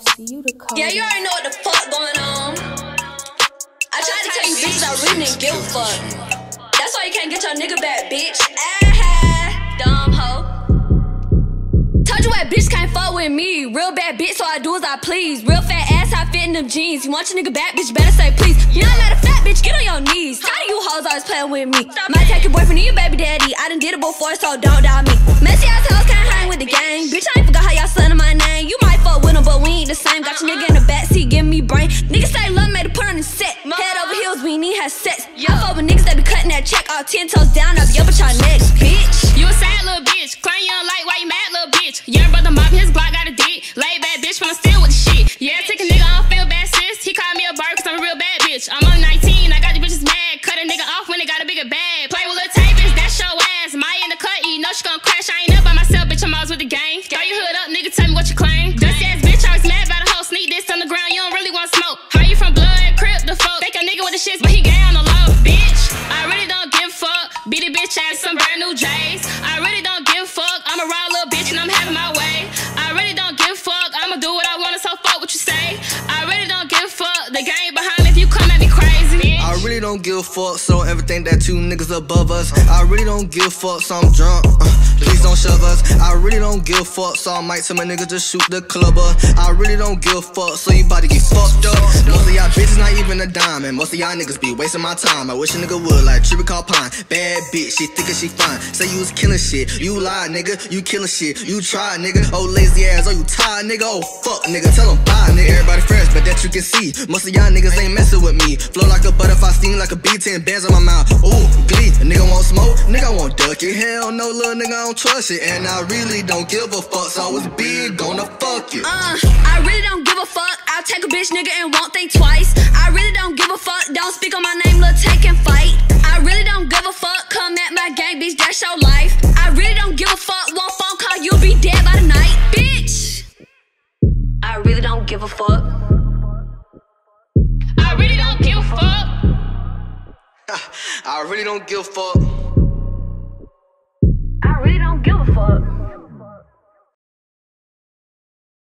saucy, you the cold. Yeah, you already know what the fuck going on. I tried to tell you bitches I really didn't give a fuck. That's why you can't get your nigga back, bitch. Ah, dumb hoe. Told you what bitch can't fuck with me. Real bad bitch, so I do as I please. Real fat ass, I fit in them jeans. You want your nigga back, bitch, better say please. You not a fat bitch, get on your knees. Tired of you hoes always playing with me. Might take your boyfriend and your baby daddy. I done did it before, so don't doubt me. Messy ass hoes can't hang with the gang. Bitch, I Niggas say love made to put on the set. Head over heels, we need have sex. I fuck with niggas that be cutting that check. All ten toes down, I be up at y'all necks, bitch. You a sad really don't give a fuck, so everything that two niggas above us. I really don't give a fuck, so I'm drunk. Uh, please don't shove us. I really don't give a fuck, so I might tell my niggas to shoot the club up. I really don't give a fuck, so you to get fucked up. Most of y'all bitches not even a dime, and most of y'all niggas be wasting my time. I wish a nigga would, like Tribby call Pine. Bad bitch, she think she fine. Say you was killing shit, you lie, nigga. You killing shit, you try, nigga. Oh, lazy ass, oh, you tired, nigga. Oh, fuck, nigga. Tell them bye, nigga. Everybody fresh, but that you can see. Most of y'all niggas ain't messing with me. Flow like a butterfly, sting like a B10, bands on my mouth. Ooh, glee. A nigga want smoke, nigga want duck it. Hell no, little nigga, I don't trust it. And I really don't give a fuck, so it's big, gonna fuck you. Uh, I really don't give a fuck. I'll take a bitch nigga and won't think twice. I really don't give a fuck. Don't speak on my name, look, take and fight. I really don't give a fuck. Come at my gang, bitch, that's your life. I really don't give a fuck. One phone call, you'll be dead by the night, bitch. I. I really don't give a fuck. I really don't give a fuck.